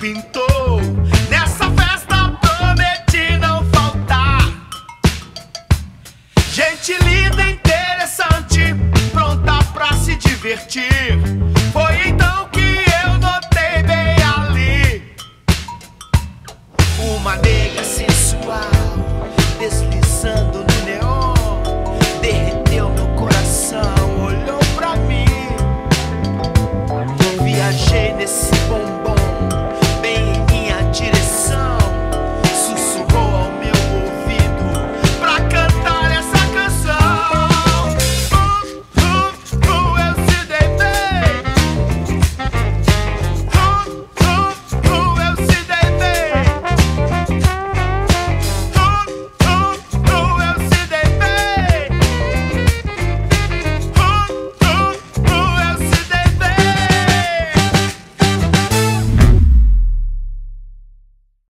pintou. Nessa festa prometi não faltar. Gente linda, interessante, pronta pra se divertir. Foi então que eu notei bem ali uma nega se